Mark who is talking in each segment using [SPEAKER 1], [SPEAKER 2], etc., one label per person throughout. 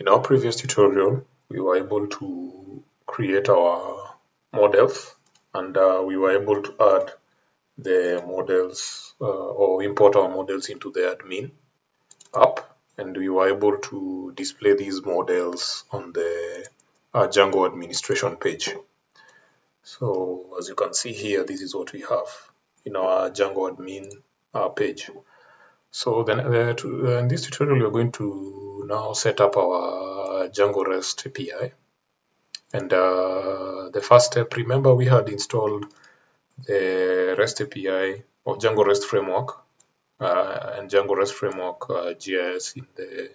[SPEAKER 1] In our previous tutorial, we were able to create our models and uh, we were able to add the models uh, or import our models into the admin app and we were able to display these models on the uh, Django administration page. So as you can see here, this is what we have in our Django admin uh, page. So then uh, to, uh, in this tutorial, we're going to now set up our Django REST API. And uh, the first step, remember we had installed the REST API or Django REST framework uh, and Django REST framework uh, GIS in the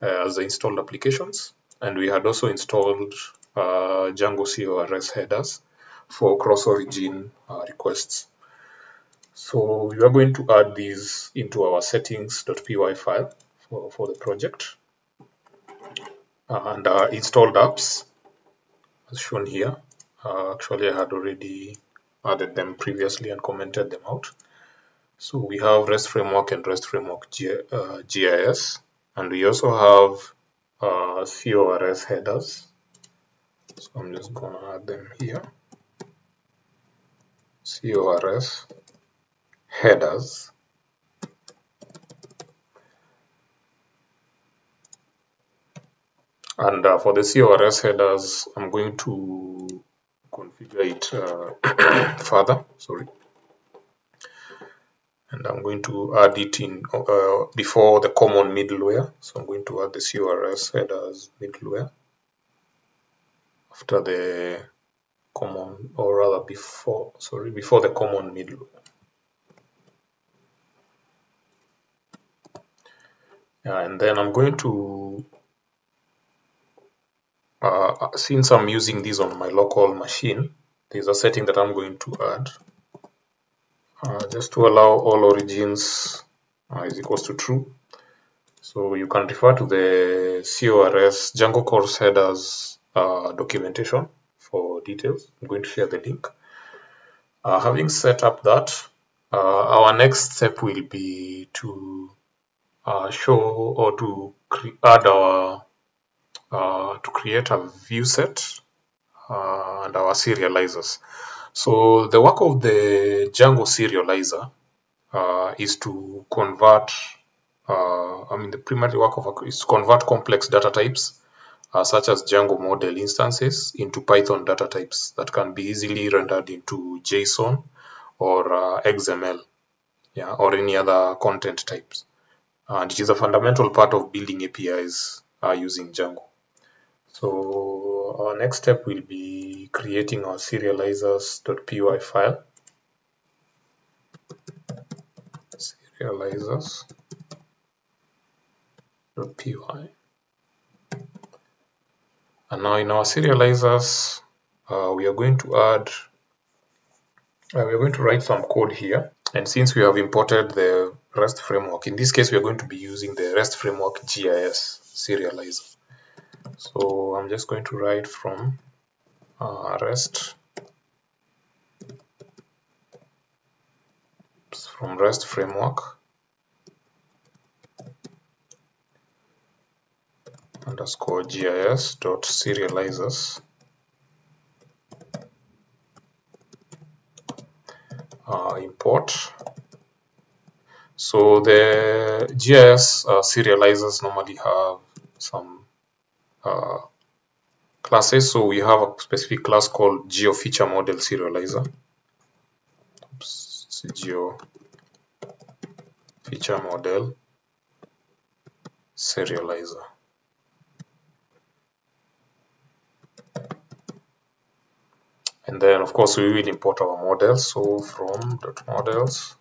[SPEAKER 1] uh, as the installed applications. And we had also installed Django CORS headers for cross-origin requests. So we are going to add these into our settings.py file for, for the project. And uh, installed apps, as shown here. Uh, actually, I had already added them previously and commented them out. So we have REST Framework and REST Framework G uh, GIS. And we also have uh, CORS headers. So I'm just going to add them here. CORS headers and uh, for the CORS headers I'm going to configure it uh, further sorry. And I'm going to add it in uh, before the common middleware. So I'm going to add the CORS headers middleware after the common or rather before sorry before the common middleware. And then I'm going to uh, since I'm using this on my local machine there's a setting that I'm going to add. Uh, just to allow all origins uh, is equals to true. So you can refer to the CORS Django CORS headers uh, documentation for details. I'm going to share the link. Uh, having set up that uh, our next step will be to uh, show or to add our uh, to create a view set uh, and our serializers. So the work of the Django serializer uh, is to convert, uh, I mean the primary work of is to convert complex data types uh, such as Django model instances into Python data types that can be easily rendered into JSON or XML yeah, or any other content types and it is a fundamental part of building APIs uh, using Django. So our next step will be creating our serializers.py file. Serializers.py. And now in our serializers, uh, we are going to add, uh, we are going to write some code here. And since we have imported the REST framework. In this case, we are going to be using the REST framework GIS serializer. So I'm just going to write from uh, REST. From REST framework. Underscore GIS dot serializers. Uh, import. So the GIS uh, serializers normally have some uh, classes. So we have a specific class called Geo Feature Model Geo Feature Model Serializer. And then of course we will import our models. So from models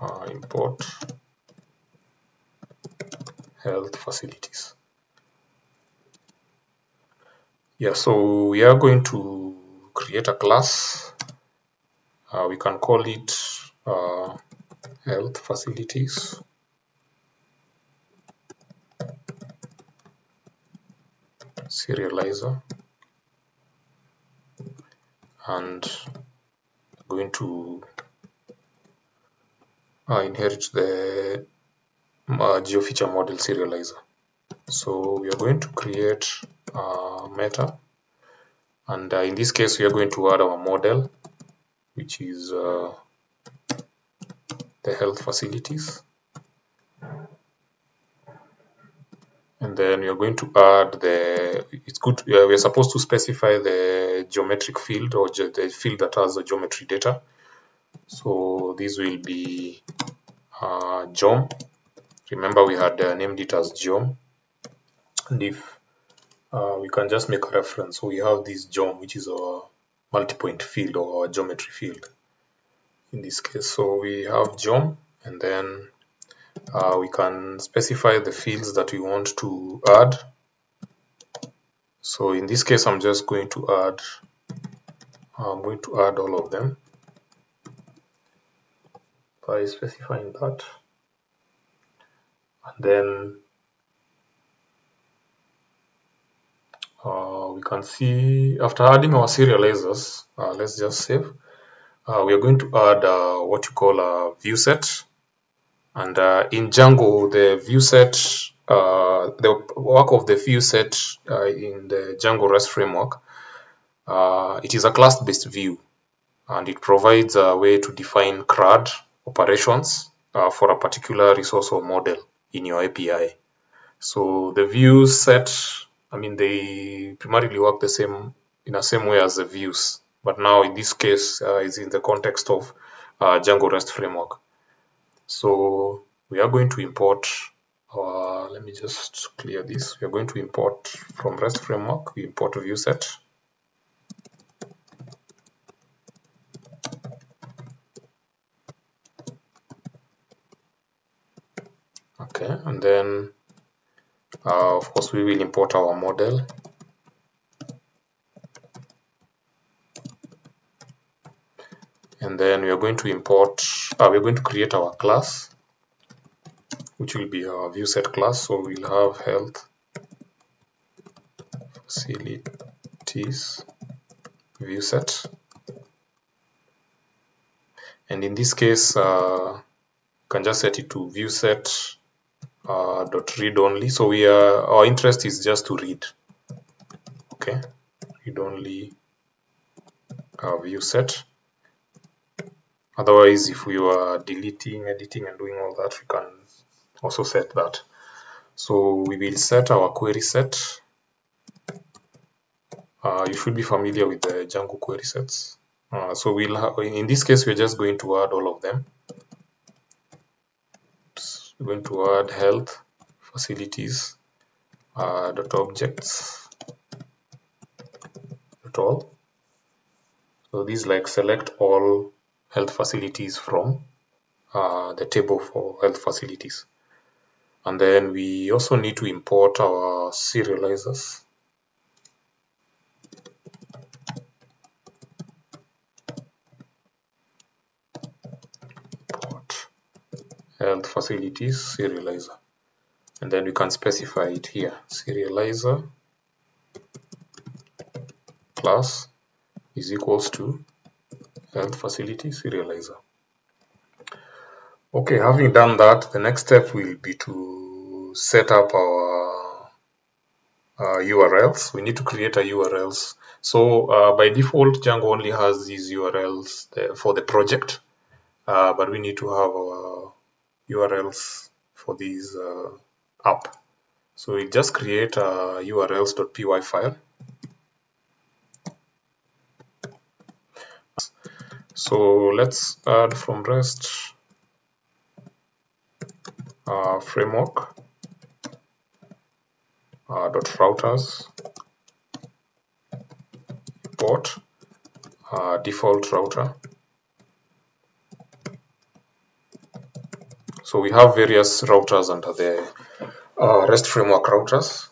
[SPEAKER 1] uh, import health facilities. Yeah, so we are going to create a class. Uh, we can call it uh, health facilities. serializer and going to uh, inherit the uh, GeoFeature model serializer. so we are going to create uh, meta and uh, in this case we are going to add our model which is uh, the health facilities. And then you're going to add the it's good we're supposed to specify the geometric field or ge the field that has the geometry data. So this will be uh, geom. Remember we had uh, named it as geom. And if uh, we can just make a reference. So we have this geom which is our multi-point field or our geometry field in this case. So we have geom and then uh, we can specify the fields that we want to add. So in this case I'm just going to add I'm going to add all of them by specifying that. And then uh, we can see after adding our serializers uh, let's just save. Uh, we are going to add uh, what you call a view set. And uh, in Django, the view set, uh, the work of the view set in the Django REST framework, it is a class-based view, and it provides a way to define CRUD operations for a particular resource or model in your API. So the view set, I mean, they primarily work the same in the same way as the views, but now in this case, uh, is in the context of Django REST framework. So we are going to import our, let me just clear this. We are going to import from REST framework, we import view set. Okay, and then uh, of course we will import our model. And then we are going to import uh, we're going to create our class which will be our view set class. So we'll have health facilities view set and in this case uh, can just set it to view set uh, dot read only so we are our interest is just to read okay read only uh, view set Otherwise, if we were deleting, editing, and doing all that, we can also set that. So we will set our query set. Uh, you should be familiar with the Django query sets. Uh, so we'll in this case, we're just going to add all of them. We're going to add health facilities uh, objects dot all. So these like select all health facilities from uh, the table for health facilities. And then we also need to import our serializers. Import health facilities serializer. And then we can specify it here. Serializer class is equals to health facility serializer. Okay, having done that, the next step will be to set up our uh, URLs. We need to create a URLs. So uh, by default, Django only has these URLs for the project, uh, but we need to have our URLs for these uh, app. So we just create a urls.py file So let's add from REST uh, framework uh, dot routers import uh, default router. So we have various routers under the uh, REST framework routers,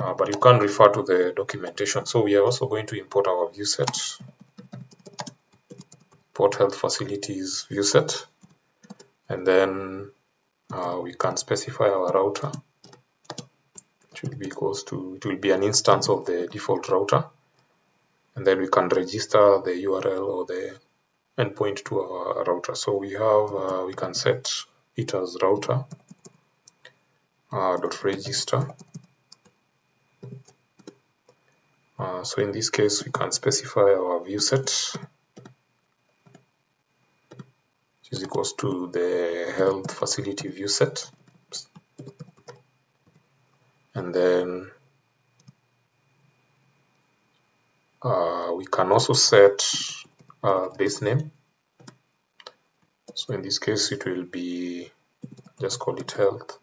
[SPEAKER 1] uh, but you can refer to the documentation. So we are also going to import our view set Port Health Facilities view set and then uh, we can specify our router it will be equals to it will be an instance of the default router and then we can register the URL or the endpoint to our router so we have uh, we can set it as router uh, dot register uh, so in this case we can specify our view set which is equals to the health facility view set and then uh, we can also set uh, base name. So in this case, it will be, just call it health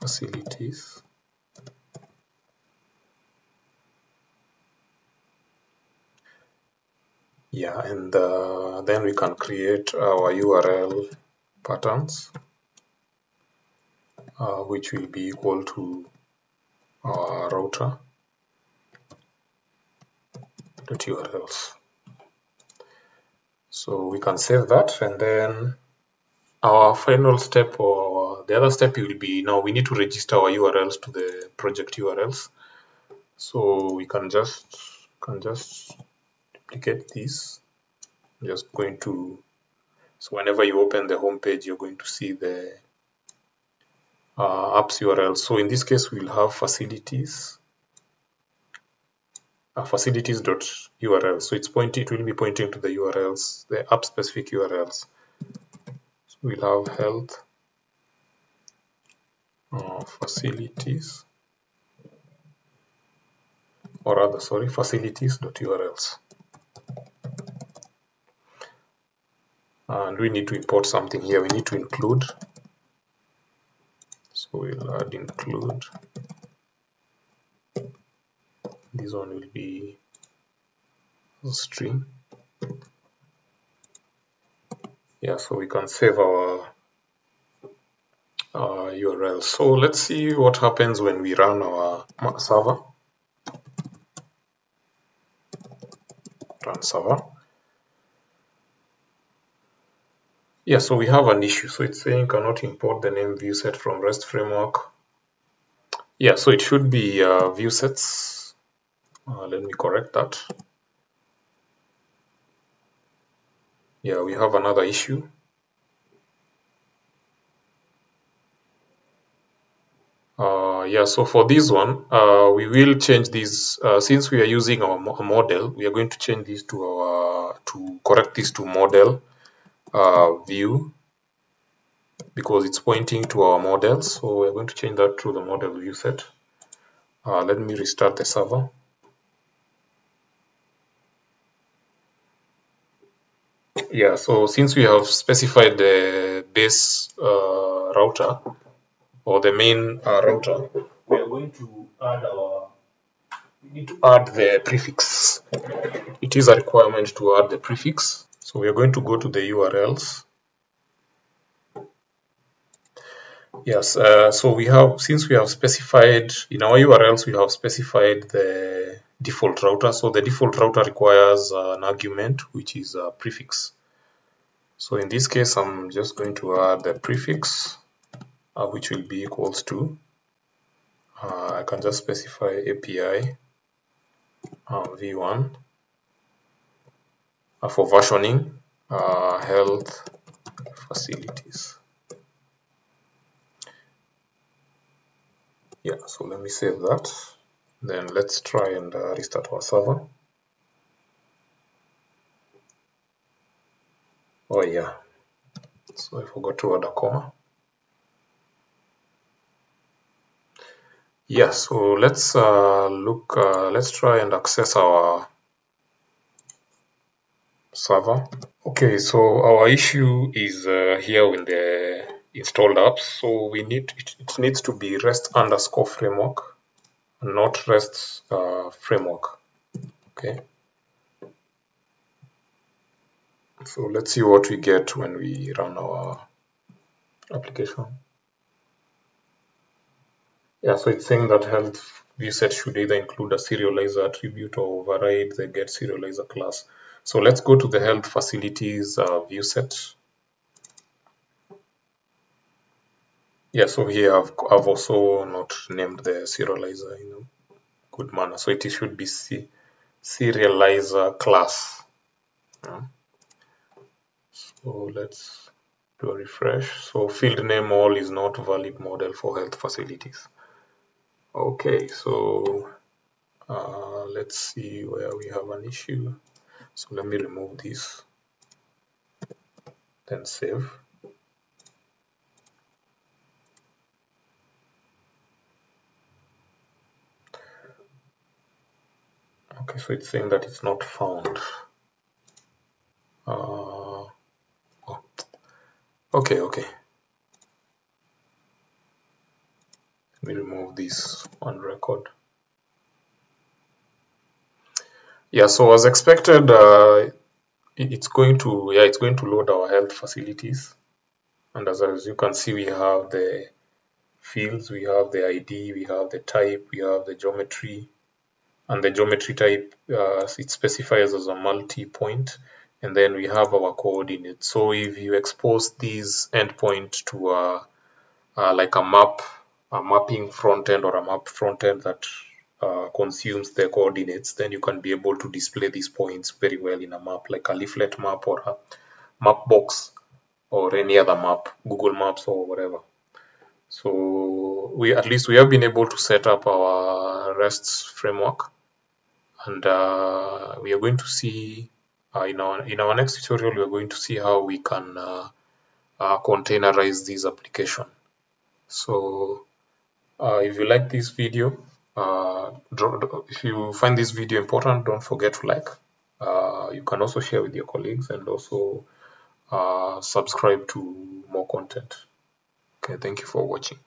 [SPEAKER 1] facilities. yeah and uh, then we can create our URL patterns uh, which will be equal to our router URLs so we can save that and then our final step or the other step will be now we need to register our URLs to the project URLs so we can just can just duplicate this. I'm just going to so whenever you open the home page you're going to see the uh, apps URL so in this case we'll have facilities uh, facilities.url so it's pointing it will be pointing to the URLs the app specific URLs so we'll have health uh, facilities or rather sorry facilities.urls and we need to import something here. We need to include. So we'll add include this one will be string yeah so we can save our uh, URL so let's see what happens when we run our server run server Yeah, so we have an issue. So it's saying cannot import the name view set from REST framework. Yeah, so it should be uh, view sets. Uh, let me correct that. Yeah, we have another issue. Uh, yeah, so for this one, uh, we will change this uh, since we are using our mo model. We are going to change this to our to correct this to model uh, view because it's pointing to our model so we're going to change that to the model view set uh, let me restart the server yeah so since we have specified the base uh, router or the main uh, router we are going to add our we need to add the prefix it is a requirement to add the prefix so we are going to go to the URLs. Yes, uh, so we have, since we have specified, in our URLs, we have specified the default router. So the default router requires an argument, which is a prefix. So in this case, I'm just going to add the prefix, uh, which will be equals to, uh, I can just specify API uh, v1 uh, for versioning uh, health facilities. Yeah, so let me save that. Then let's try and uh, restart our server. Oh yeah, so I forgot to add a comma. Yeah, so let's uh, look, uh, let's try and access our server. Okay, so our issue is uh, here in the installed apps. So we need it, it needs to be REST underscore framework, not REST uh, framework. Okay. So let's see what we get when we run our application. Yeah, so it's saying that health vSet should either include a serializer attribute or override the get serializer class. So let's go to the health facilities uh, view set. Yeah, so here I've, I've also not named the serializer in a good manner. So it should be C serializer class. Yeah. So let's do a refresh. So field name all is not valid model for health facilities. Okay, so uh, let's see where we have an issue so let me remove this then save okay so it's saying that it's not found uh. Okay okay. Let me remove this on record. Yeah so as expected uh, it's going to yeah it's going to load our health facilities. And as, as you can see we have the fields we have the id we have the type we have the geometry. And the geometry type uh, it specifies as a multi-point and then we have our coordinates. So if you expose these endpoint to a, uh, like a map a mapping front end or a map front end that uh, consumes the coordinates then you can be able to display these points very well in a map like a leaflet map or a Mapbox or any other map google maps or whatever. So we at least we have been able to set up our REST framework and uh, we are going to see uh, in our in our next tutorial we are going to see how we can uh, uh containerize this application. So uh, if you like this video uh, if you find this video important don't forget to like. You can also share with your colleagues and also subscribe to more content. Okay thank you for watching